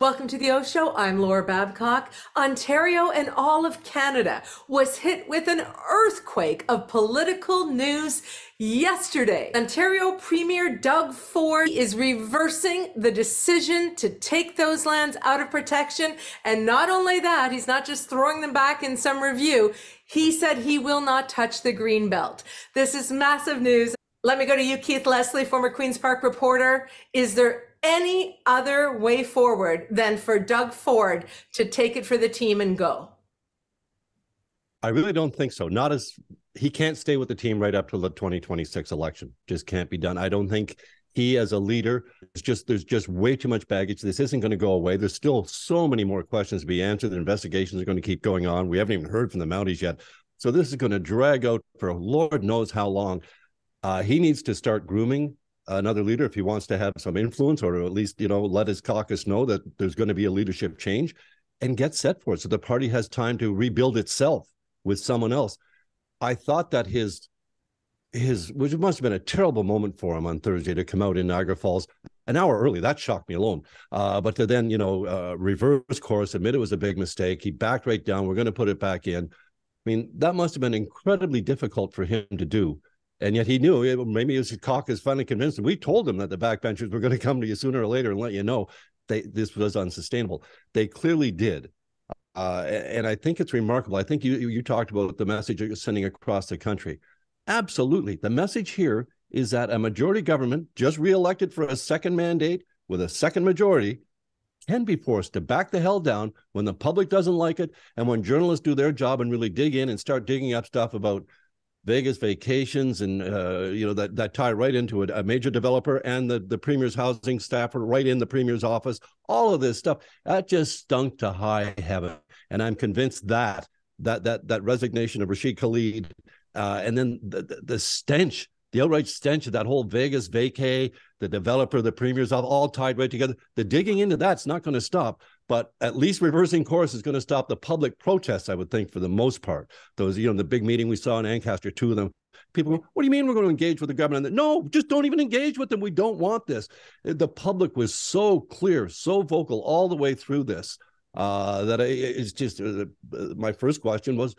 Welcome to the O Show. I'm Laura Babcock. Ontario and all of Canada was hit with an earthquake of political news yesterday. Ontario Premier Doug Ford is reversing the decision to take those lands out of protection. And not only that, he's not just throwing them back in some review, he said he will not touch the green belt. This is massive news. Let me go to you, Keith Leslie, former Queen's Park reporter. Is there any other way forward than for Doug Ford to take it for the team and go? I really don't think so. Not as he can't stay with the team right up to the 2026 election. Just can't be done. I don't think he as a leader is just there's just way too much baggage. This isn't going to go away. There's still so many more questions to be answered. The investigations are going to keep going on. We haven't even heard from the Mounties yet. So this is going to drag out for Lord knows how long. Uh, he needs to start grooming another leader if he wants to have some influence or at least you know let his caucus know that there's going to be a leadership change and get set for it. So the party has time to rebuild itself with someone else. I thought that his his which must have been a terrible moment for him on thursday to come out in niagara falls. An hour early that shocked me alone. Uh, but to then you know uh, reverse course admit it was a big mistake. He backed right down. We're going to put it back in. I mean that must have been incredibly difficult for him to do and yet he knew maybe his caucus finally convinced him. We told him that the backbenchers were going to come to you sooner or later and let you know they, this was unsustainable. They clearly did. Uh, and I think it's remarkable. I think you you talked about the message you're sending across the country. Absolutely. The message here is that a majority government, just reelected for a second mandate with a second majority, can be forced to back the hell down when the public doesn't like it and when journalists do their job and really dig in and start digging up stuff about Vegas vacations and uh, you know that that tie right into it. A major developer and the the premier's housing staffer right in the premier's office. All of this stuff that just stunk to high heaven, and I'm convinced that that that that resignation of Rashid Khalid, uh, and then the, the, the stench, the outright stench of that whole Vegas vacay, the developer, the premier's office, all tied right together. The digging into that's not going to stop but at least reversing course is going to stop the public protests, I would think, for the most part. Those, you know, the big meeting we saw in Ancaster, two of them, people go, What do you mean we're going to engage with the government? No, just don't even engage with them. We don't want this. The public was so clear, so vocal all the way through this uh, that it's just uh, my first question was,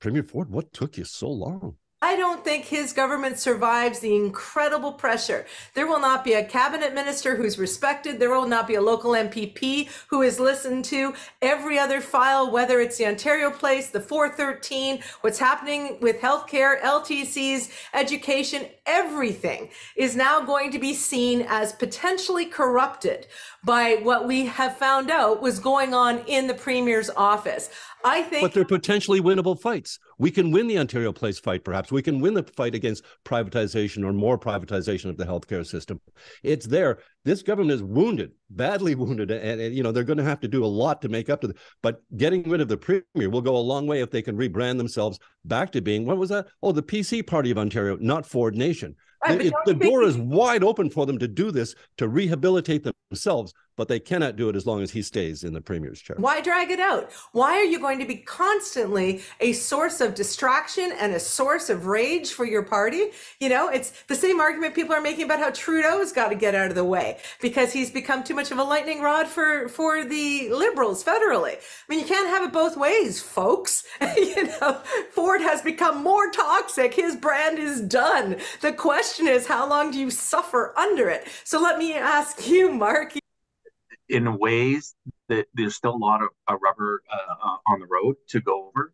Premier Ford, what took you so long? I don't think his government survives the incredible pressure. There will not be a cabinet minister who's respected. There will not be a local MPP who is listened to. Every other file, whether it's the Ontario Place, the 413, what's happening with healthcare, LTCs, education, everything is now going to be seen as potentially corrupted by what we have found out was going on in the premier's office. I think. But they're potentially winnable fights. We can win the Ontario Place fight, perhaps. We can win the fight against privatization or more privatization of the healthcare system. It's there. This government is wounded, badly wounded, and, and you know they're going to have to do a lot to make up to it. But getting rid of the premier will go a long way if they can rebrand themselves back to being what was that? Oh, the PC Party of Ontario, not Ford Nation. Right, it, the door is wide open for them to do this to rehabilitate themselves but they cannot do it as long as he stays in the premier's chair. Why drag it out? Why are you going to be constantly a source of distraction and a source of rage for your party? You know, it's the same argument people are making about how Trudeau's got to get out of the way because he's become too much of a lightning rod for for the liberals federally. I mean, you can't have it both ways, folks. you know, Ford has become more toxic. His brand is done. The question is, how long do you suffer under it? So let me ask you, Mark in ways that there's still a lot of uh, rubber uh, uh, on the road to go over.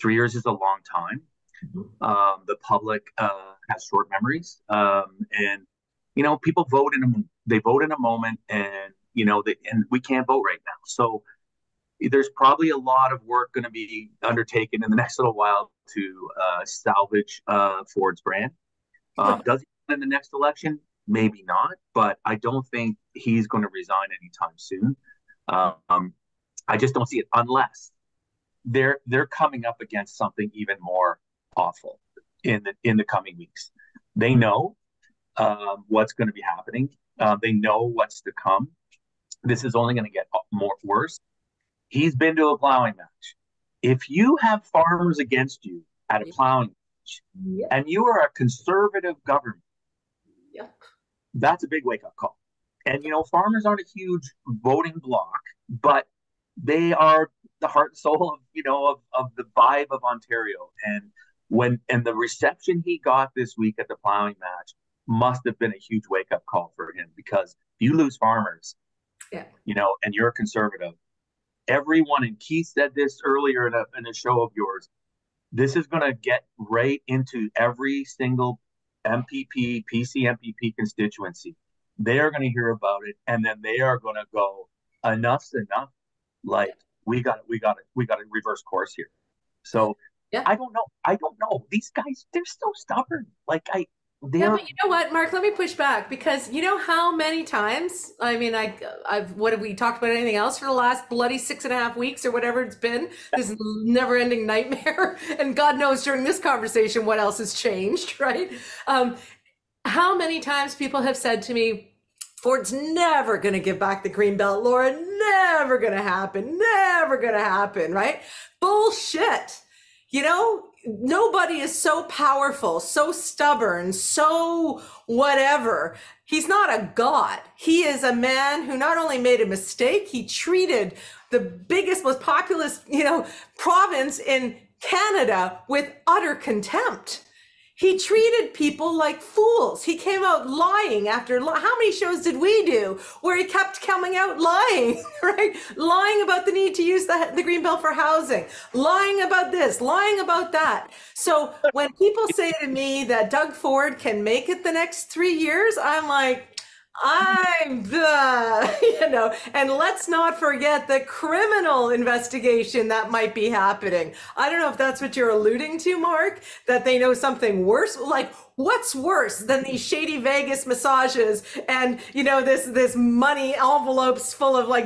Three years is a long time. Mm-hmm. Um, the public uh, has short memories, um, and you know people vote in a they vote in a moment, and you know they, and we can't vote right now. So there's probably a lot of work going to be undertaken in the next little while to uh, salvage uh, Ford's brand. Um, does he win in the next election? Maybe not, but I don't think he's going to resign anytime soon. Um, I just don't see it unless they're they're coming up against something even more awful in the in the coming weeks. They know um, what's going to be happening. Uh, they know what's to come. This is only going to get more worse. He's been to a plowing match. If you have farmers against you at a plowing match, and you are a conservative government, that's a big wake up call. And you know, farmers aren't a huge voting bloc, but they are the heart and soul of you know of, of the vibe of Ontario. And when and the reception he got this week at the plowing match must have been a huge wake up call for him because if you lose farmers, yeah, you know, and you're a conservative, everyone and Keith said this earlier in a in a show of yours. This is going to get right into every single MPP, PC MPP constituency. They are going to hear about it, and then they are going to go, "Enough's enough! Like we got it, we got it, we got to reverse course here." So yeah. I don't know. I don't know. These guys, they're so stubborn. Like I, they're... Yeah, but you know what, Mark? Let me push back because you know how many times? I mean, I, I've what have we talked about anything else for the last bloody six and a half weeks or whatever it's been? This never-ending nightmare, and God knows during this conversation what else has changed, right? Um, how many times people have said to me, Ford's never going to give back the green belt, Laura. Never going to happen. Never going to happen, right? Bullshit. You know, nobody is so powerful, so stubborn, so whatever. He's not a god. He is a man who not only made a mistake, he treated the biggest, most populous, you know, province in Canada with utter contempt. He treated people like fools. He came out lying after how many shows did we do where he kept coming out lying, right? Lying about the need to use the, the green belt for housing, lying about this, lying about that. So when people say to me that Doug Ford can make it the next three years, I'm like, I'm the, you know, and let's not forget the criminal investigation that might be happening. I don't know if that's what you're alluding to, Mark, that they know something worse. Like, what's worse than these shady Vegas massages and you know this this money envelopes full of like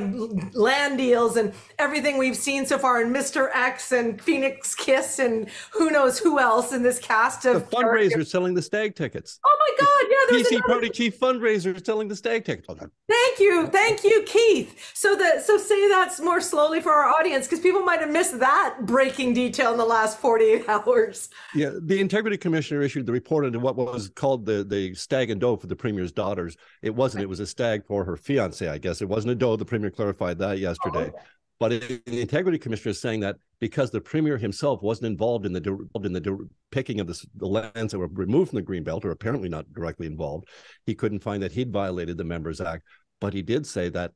land deals and everything we've seen so far in Mr. X and Phoenix Kiss and who knows who else in this cast of the fundraiser selling the stag tickets. Oh my God! There's PC another... Party Chief fundraiser selling the stag tickets. Oh, thank you, thank you, Keith. So that so say that more slowly for our audience because people might have missed that breaking detail in the last 48 hours. Yeah, the Integrity Commissioner issued the report into what was called the the stag and doe for the premier's daughters. It wasn't. It was a stag for her fiance, I guess. It wasn't a doe. The premier clarified that yesterday. Oh, okay. But the integrity commissioner is saying that because the premier himself wasn't involved in the in the picking of the, the lands that were removed from the green belt, or apparently not directly involved, he couldn't find that he'd violated the Members Act. But he did say that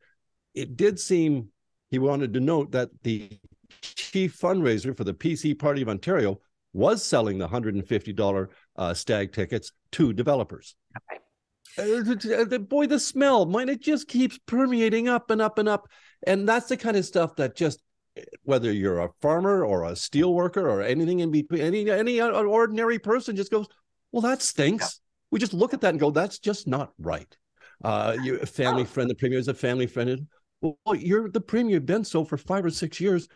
it did seem he wanted to note that the chief fundraiser for the PC Party of Ontario was selling the $150 uh, stag tickets to developers. Okay. Uh, boy, the smell, mine, it just keeps permeating up and up and up. And that's the kind of stuff that just, whether you're a farmer or a steel worker or anything in between, any any ordinary person just goes, well, that stinks. We just look at that and go, that's just not right. Uh, you family oh. friend, the premier is a family friend. Well, you're the premier, you've been so for five or six years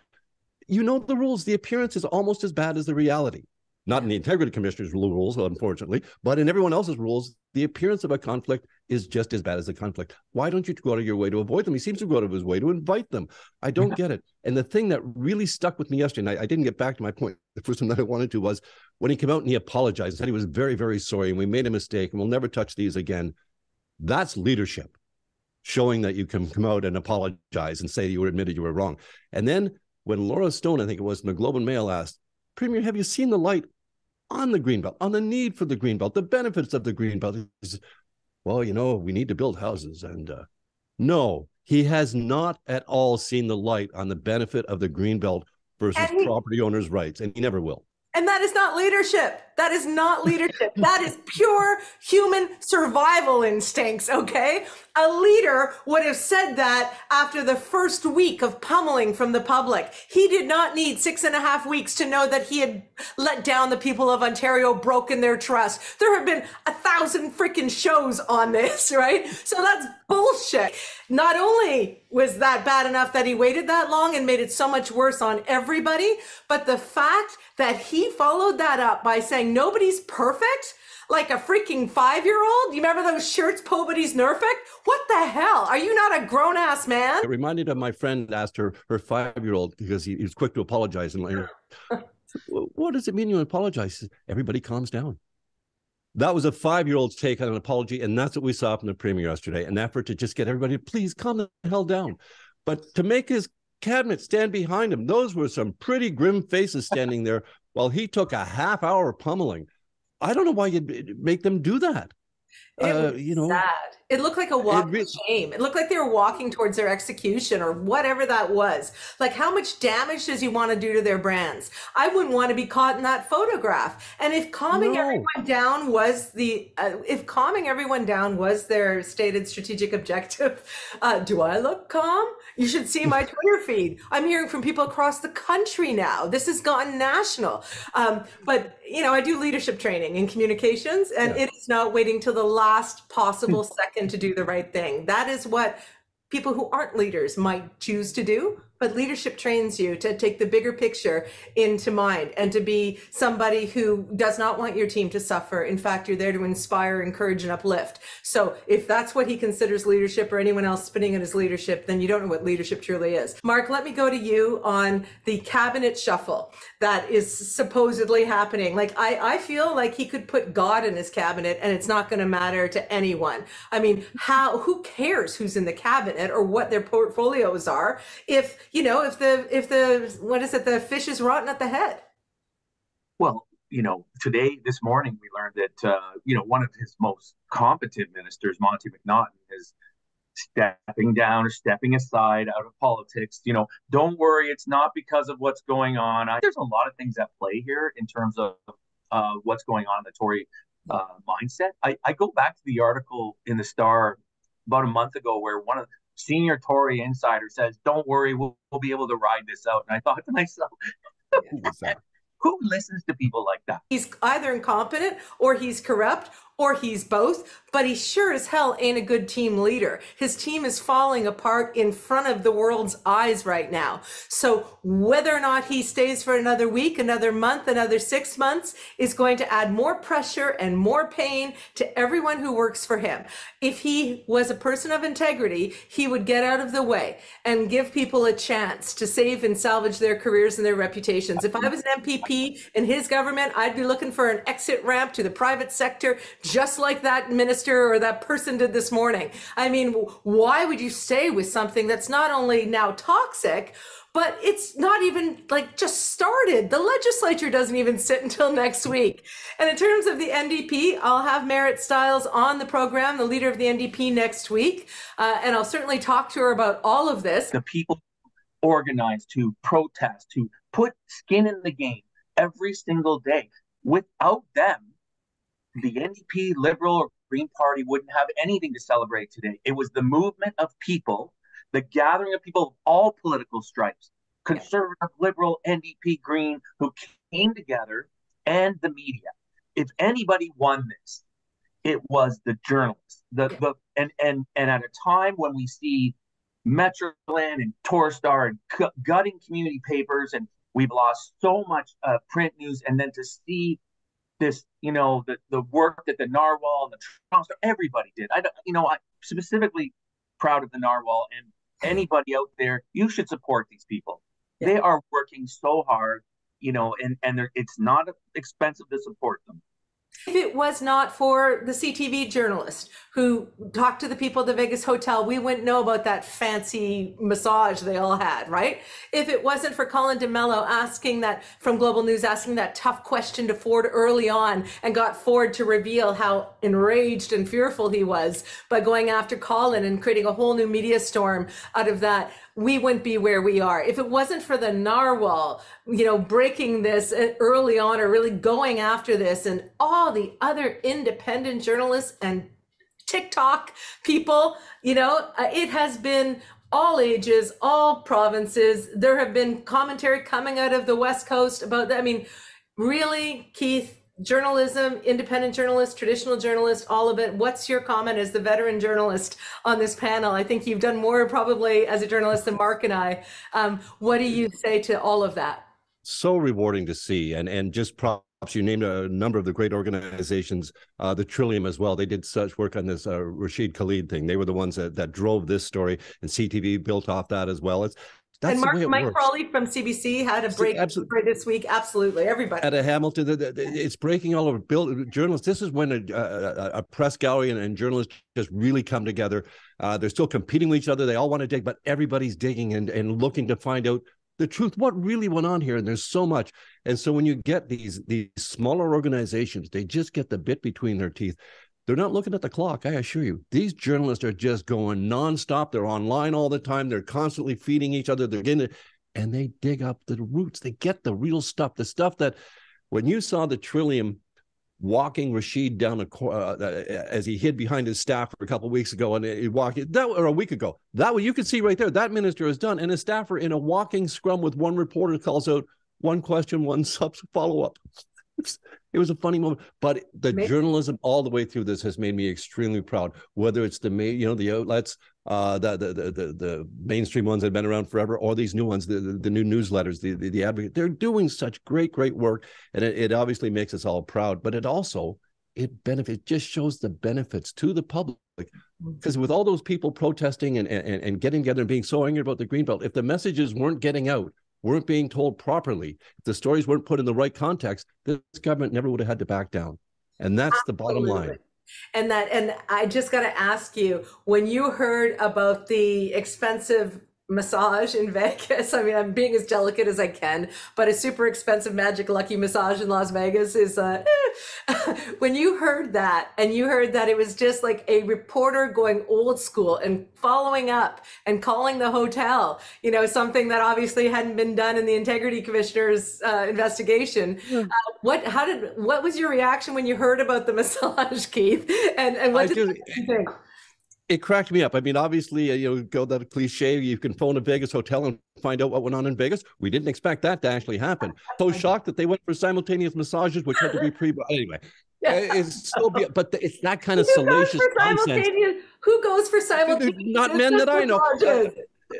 you know the rules. The appearance is almost as bad as the reality. Not in the integrity commissioner's rules, unfortunately, but in everyone else's rules, the appearance of a conflict is just as bad as the conflict. Why don't you go out of your way to avoid them? He seems to go out of his way to invite them. I don't get it. And the thing that really stuck with me yesterday, I, I, didn't get back to my point. The first one that I wanted to was when he came out and he apologized, and said he was very, very sorry and we made a mistake and we'll never touch these again. That's leadership, showing that you can come out and apologize and say you were admitted you were wrong. And then when Laura Stone, I think it was in the Globe and Mail, asked, Premier, have you seen the light on the Greenbelt, on the need for the Greenbelt, the benefits of the Greenbelt? well, you know, we need to build houses. And uh, no, he has not at all seen the light on the benefit of the Greenbelt versus he, property owners' rights, and he never will. And that is not leadership. That is not leadership. that is pure human survival instincts, okay? A leader would have said that after the first week of pummeling from the public. He did not need six and a half weeks to know that he had let down the people of Ontario, broken their trust. There have been a thousand freaking shows on this, right? So that's bullshit. Not only was that bad enough that he waited that long and made it so much worse on everybody, but the fact that he followed that up by saying nobody's perfect like a freaking five year old? You remember those shirts, Nobody's Nerfect? What the hell? Are you not a grown ass man? It reminded of my friend asked her her five year old because he, he, was quick to apologize and like, what does it mean you apologize? Everybody calms down. That was a five year old's take on an apology. And that's what we saw from the premier yesterday an effort to just get everybody, please calm the hell down. But to make his cabinet stand behind him, those were some pretty grim faces standing there while he took a half hour pummeling. I don't know why you'd make them do that. Uh, you know, sad. It looked like a walk of shame. It looked like they were walking towards their execution or whatever that was. Like, how much damage does he want to do to their brands? I wouldn't want to be caught in that photograph. And if calming no. everyone down was the, uh, if calming everyone down was their stated strategic objective, uh, do I look calm? You should see my Twitter feed. I'm hearing from people across the country now. This has gone national. Um, but you know, I do leadership training in communications, and yeah. it is not waiting till the last possible second to do the right thing. That is what people who aren't leaders might choose to do but leadership trains you to take the bigger picture into mind and to be somebody who does not want your team to suffer. In fact, you're there to inspire, encourage, and uplift. So if that's what he considers leadership or anyone else spinning it as leadership, then you don't know what leadership truly is. Mark, let me go to you on the cabinet shuffle that is supposedly happening. Like I, I feel like he could put God in his cabinet and it's not going to matter to anyone. I mean, how, who cares who's in the cabinet or what their portfolios are if you know, if the if the what is it, the fish is rotten at the head. Well, you know, today this morning we learned that uh, you know one of his most competent ministers, Monte McNaughton, is stepping down or stepping aside out of politics. You know, don't worry, it's not because of what's going on. I, there's a lot of things at play here in terms of uh, what's going on in the Tory uh, mindset. I, I go back to the article in the Star about a month ago where one of senior Tory insider says, "Don't worry, we'll, we'll be able to ride this out." And I thought to myself, who listens to people like that? He's either incompetent or he's corrupt or he's both, but he sure as hell ain't a good team leader. His team is falling apart in front of the world's eyes right now. So whether or not he stays for another week, another month, another six months is going to add more pressure and more pain to everyone who works for him. If he was a person of integrity, he would get out of the way and give people a chance to save and salvage their careers and their reputations. If I was an MPP in his government, I'd be looking for an exit ramp to the private sector just like that minister or that person did this morning. I mean, why would you stay with something that's not only now toxic, but it's not even like just started. The legislature doesn't even sit until next week. And in terms of the NDP, I'll have Marit Stiles on the program, the leader of the NDP, next week. Uh, and I'll certainly talk to her about all of this. The people organized to protest, to put skin in the game every single day. Without them, the NDP, Liberal, or Green Party wouldn't have anything to celebrate today. It was the movement of people, the gathering of people of all political stripes, conservative, liberal, NDP, Green, who came together, and the media. If anybody won this, it was the journalists. The the and and and at a time when we see Metroland and Torstar and gutting community papers, and we've lost so much uh, print news, and then to see this, you know, the, the work that the Narwhal and the Toronto Star, everybody did. I, you know, I specifically proud of the Narwhal and anybody out there, you should support these people. Yeah. They are working so hard, you know, and, and it's not expensive to support them. If it was not for the CTV journalist who talked to the people at the Vegas hotel, we wouldn't know about that fancy massage they all had, right? If it wasn't for Colin D'Mello asking that from Global News, asking that tough question to Ford early on and got Ford to reveal how enraged and fearful he was by going after Colin and creating a whole new media storm out of that, we wouldn't be where we are. If it wasn't for the narwhal, you know, breaking this early on or really going after this and all the other independent journalists and TikTok people, you know, uh, it has been all ages, all provinces. There have been commentary coming out of the West Coast about that. I mean, really, Keith, journalism, independent journalist, traditional journalist, all of it. What's your comment as the veteran journalist on this panel? I think you've done more probably as a journalist than Mark and I. Um, what do you say to all of that? So rewarding to see, and and just props. You named a number of the great organizations, uh, the Trillium as well. They did such work on this uh, Rashid Khalid thing. They were the ones that, that drove this story, and CTV built off that as well. It's That's and Mark, the way it Mike works. Crawley from CBC had a break absolutely. this week. Absolutely, everybody. At a Hamilton, it's breaking all over. Bill, journalists. This is when a, a, a press gallery and, and, journalists just really come together. Uh, they're still competing with each other. They all want to dig, but everybody's digging and, and looking to find out the truth, what really went on here. And there's so much. And so when you get these these smaller organizations, they just get the bit between their teeth. They're not looking at the clock, I assure you. These journalists are just going nonstop. They're online all the time. They're constantly feeding each other. They're getting it, and they dig up the roots. They get the real stuff, the stuff that when you saw the Trillium walking Rashid down a uh, uh, as he hid behind his staff for a couple weeks ago, and he walked that or a week ago. That way you could see right there that minister is done, and his staffer in a walking scrum with one reporter calls out one question, one sub follow up. It was a funny moment, but the Maybe. journalism all the way through this has made me extremely proud. Whether it's the main, you know the outlets, uh, the, the the the the mainstream ones that have been around forever, or these new ones, the the, the new newsletters, the, the, the advocate, they're doing such great great work, and it, it obviously makes us all proud. But it also it benefits just shows the benefits to the public because with all those people protesting and, and and getting together and being so angry about the greenbelt, if the messages weren't getting out weren't being told properly, if the stories weren't put in the right context, this government never would have had to back down. And that's Absolutely. the bottom line. And that, and I just got to ask you, when you heard about the expensive massage in Vegas. I mean, I'm being as delicate as I can, but a super expensive Magic Lucky massage in Las Vegas is uh, eh. when you heard that and you heard that it was just like a reporter going old school and following up and calling the hotel, you know, something that obviously hadn't been done in the integrity commissioner's uh, investigation. Uh, what, how did, what was your reaction when you heard about the massage, Keith? And, and what I did you think? It cracked me up. I mean, obviously, uh, you know, go that cliche. You can phone a Vegas hotel and find out what went on in Vegas. We didn't expect that to actually happen. So shocked that they went for simultaneous massages, which had to be pre. Anyway, yeah. it's so. Be- but it's that kind of Who salacious nonsense. Who goes for simultaneous? Not men that I know.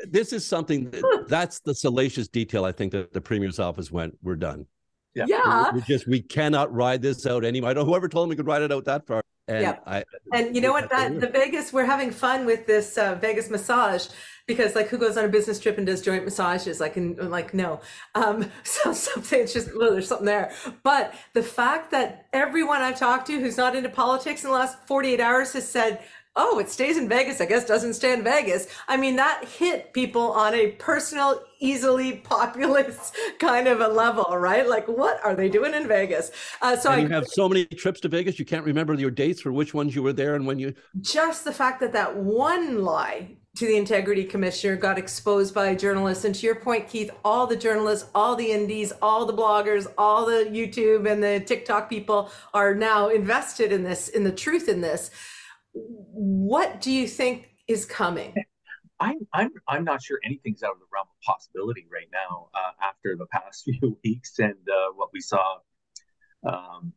this is something that, that's the salacious detail. I think that the premier's office went. We're done. Yeah, yeah. We, we just we cannot ride this out anymore. I don't. Whoever told him we could ride it out that far. And yeah. I, and you know what? That the Vegas, we're having fun with this uh, Vegas massage because like who goes on a business trip and does joint massages? Like, and like, no. Um, so something, it's just, well, there's something there. But the fact that everyone I've talked to who's not into politics in the last 48 hours has said, oh, it stays in Vegas, I guess doesn't stay in Vegas. I mean, that hit people on a personal, easily populist kind of a level, right? Like, what are they doing in Vegas? Uh, so and I, you have so many trips to Vegas, you can't remember your dates for which ones you were there and when you. Just the fact that that one lie to the integrity commissioner got exposed by journalists and to your point keith all the journalists all the indies all the bloggers all the youtube and the tiktok people are now invested in this in the truth in this what do you think is coming? I'm I'm I'm not sure anything's out of the realm of possibility right now uh, after the past few weeks and uh, what we saw um,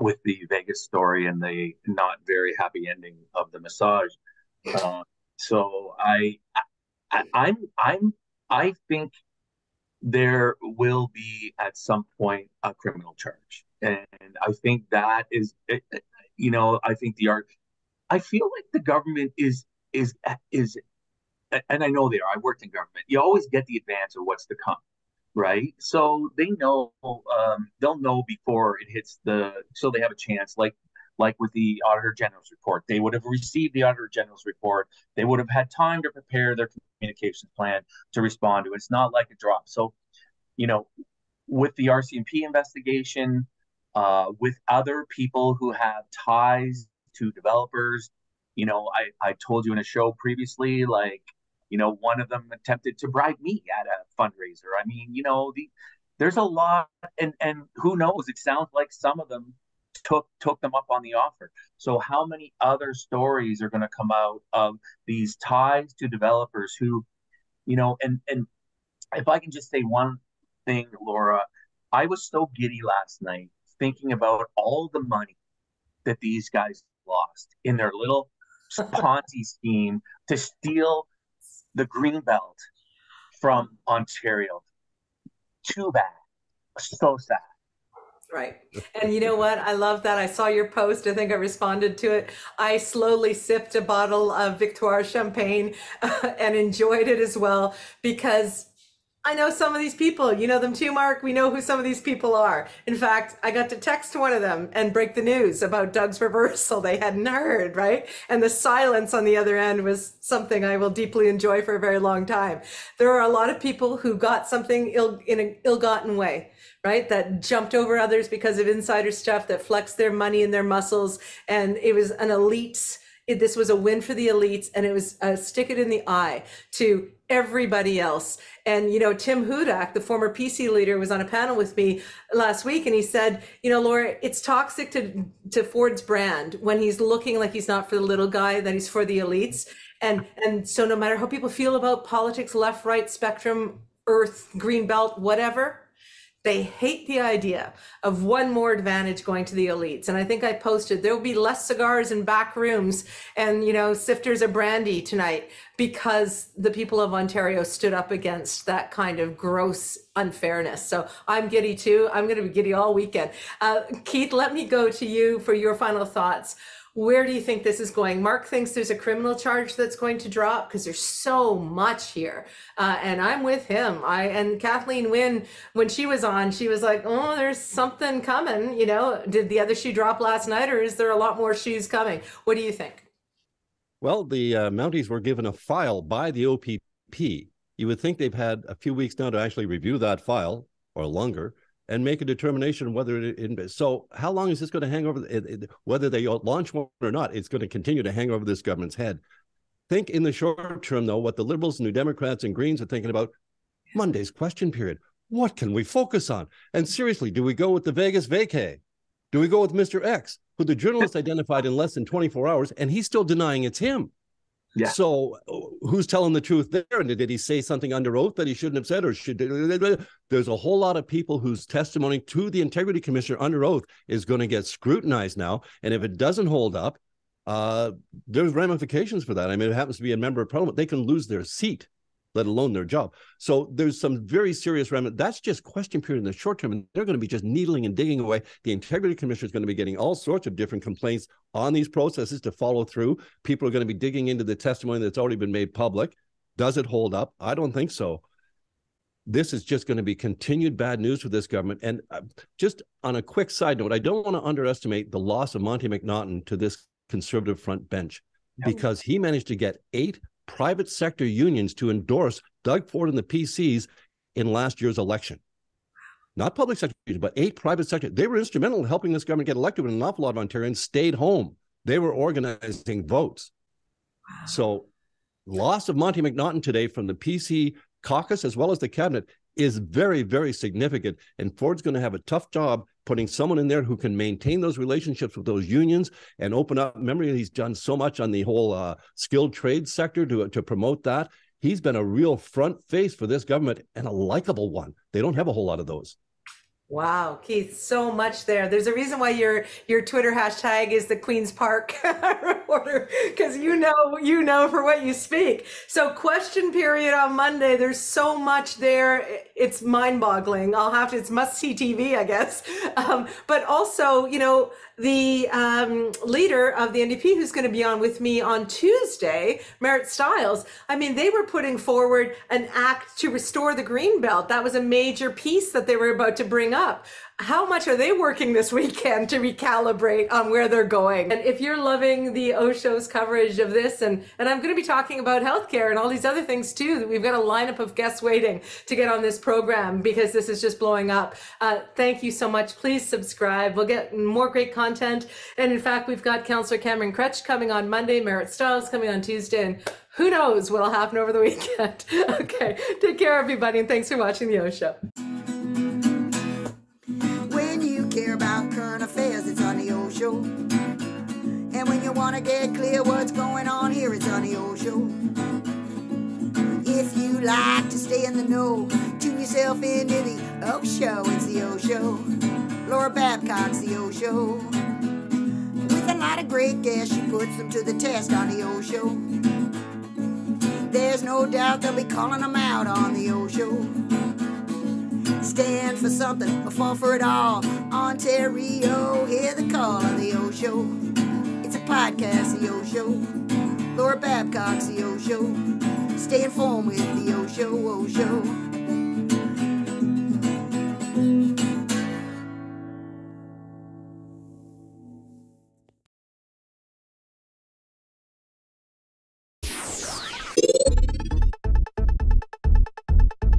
with the Vegas story and the not very happy ending of the massage. Uh, so I, I I'm I'm I think there will be at some point a criminal charge, and I think that is you know I think the art I feel like the government is is is, and I know they are. I worked in government. You always get the advance of what's to come, right? So they know um, they'll know before it hits the. So they have a chance, like like with the Auditor General's report. They would have received the Auditor General's report. They would have had time to prepare their communications plan to respond to. It. It's not like a drop. So, you know, with the RCMP investigation, uh, with other people who have ties to developers. You know, I, I told you in a show previously, like, you know, one of them attempted to bribe me at a fundraiser. I mean, you know, the there's a lot and and who knows, it sounds like some of them took took them up on the offer. So how many other stories are going to come out of these ties to developers who, you know, and and if I can just say one thing, Laura, I was so giddy last night thinking about all the money that these guys lost in their little Ponzi scheme to steal the green belt from Ontario. Too bad. So sad. Right. And you know what? I love that. I saw your post. I think I responded to it. I slowly sipped a bottle of Victoire champagne uh, and enjoyed it as well because I know some of these people. You know them too, Mark. We know who some of these people are. In fact, I got to text one of them and break the news about Doug's reversal. They hadn't heard, right? And the silence on the other end was something I will deeply enjoy for a very long time. There are a lot of people who got something Ill, in an ill-gotten way right? That jumped over others because of insider stuff, that flexed their money and their muscles. And it was an elite it, this was a win for the elites and it was a stick it in the eye to everybody else. And, you know, Tim Hudak, the former PC leader, was on a panel with me last week and he said, you know, Laura, it's toxic to, to Ford's brand when he's looking like he's not for the little guy, that he's for the elites. And, and so no matter how people feel about politics, left, right, spectrum, earth, green belt, whatever, they hate the idea of one more advantage going to the elites. And I think I posted there will be less cigars in back rooms and, you know, sifters of brandy tonight because the people of Ontario stood up against that kind of gross unfairness. So I'm giddy too. I'm going to be giddy all weekend. Uh, Keith, let me go to you for your final thoughts where do you think this is going? Mark thinks there's a criminal charge that's going to drop because there's so much here, uh, and I'm with him. I and Kathleen Wynne, when she was on, she was like, "Oh, there's something coming." You know, did the other shoe drop last night, or is there a lot more shoes coming? What do you think? Well, the uh, Mounties were given a file by the OPP. You would think they've had a few weeks now to actually review that file or longer and make a determination whether it, it so how long is this going to hang over whether they launch one or not it's going to continue to hang over this government's head. Think in the short term though what the liberals new democrats and greens are thinking about monday's question period. What can we focus on? And seriously do we go with the vegas vacay? Do we go with mr x who the journalist identified in less than 24 hours and he's still denying it's him yeah. So who's telling the truth there? And did he say something under oath that he shouldn't have said, or should there's a whole lot of people whose testimony to the integrity commissioner under oath is going to get scrutinized now. And if it doesn't hold up, uh, there's ramifications for that. I mean, it happens to be a member of parliament, they can lose their seat let alone their job. So there's some very serious remnant. That's just question period in the short term. And they're going to be just needling and digging away. The integrity commissioner is going to be getting all sorts of different complaints on these processes to follow through. People are going to be digging into the testimony that's already been made public. Does it hold up? I don't think so. This is just going to be continued bad news for this government. And uh, just on a quick side note, I don't want to underestimate the loss of Monte McNaughton to this conservative front bench because he managed to get eight private sector unions to endorse Doug Ford and the PCs in last year's election. Not public sector, but eight private sector. They were instrumental in helping this government get elected when an awful lot of Ontarians stayed home. They were organizing votes. Wow. So, loss of Monte McNaughton today from the PC caucus as well as the cabinet is very, very significant. And Ford's going to have a tough job putting someone in there who can maintain those relationships with those unions and open up memory. He's done so much on the whole uh, skilled trade sector to, to promote that. He's been a real front face for this government and a likable one. They don't have a whole lot of those. Wow, Keith, so much there. There's a reason why your your Twitter hashtag is the Queens Park reporter because you know you know for what you speak. So question period on Monday. There's so much there. It's mind-boggling. I'll have to. It's must-see TV, I guess. Um, but also, you know, the um, leader of the NDP, who's going to be on with me on Tuesday, Marit Stiles. I mean, they were putting forward an act to restore the green belt. That was a major piece that they were about to bring up how much are they working this weekend to recalibrate on where they're going? And if you're loving the O Show's coverage of this, and, and I'm going to be talking about healthcare and all these other things too, we've got a lineup of guests waiting to get on this program because this is just blowing up. Uh, thank you so much. Please subscribe. We'll get more great content. And in fact, we've got Councillor Cameron Kroetsch coming on Monday, Marit Stiles coming on Tuesday, and who knows what'll happen over the weekend. okay, take care, everybody, and thanks for watching the O. Show. And when you want to get clear what's going on here, it's on the O Show. If you like to stay in the know, tune yourself into the O Show. It's the O Show. Laura Babcock's the O Show. With a lot of great guests, she puts them to the test on the O Show. There's no doubt they'll be calling them out on the O Show stand for something or fall for it all. Ontario, hear the call of the O Show. It's a podcast, the O Show. Laura Babcock's the O Show. Stay informed with the O Show, O Show.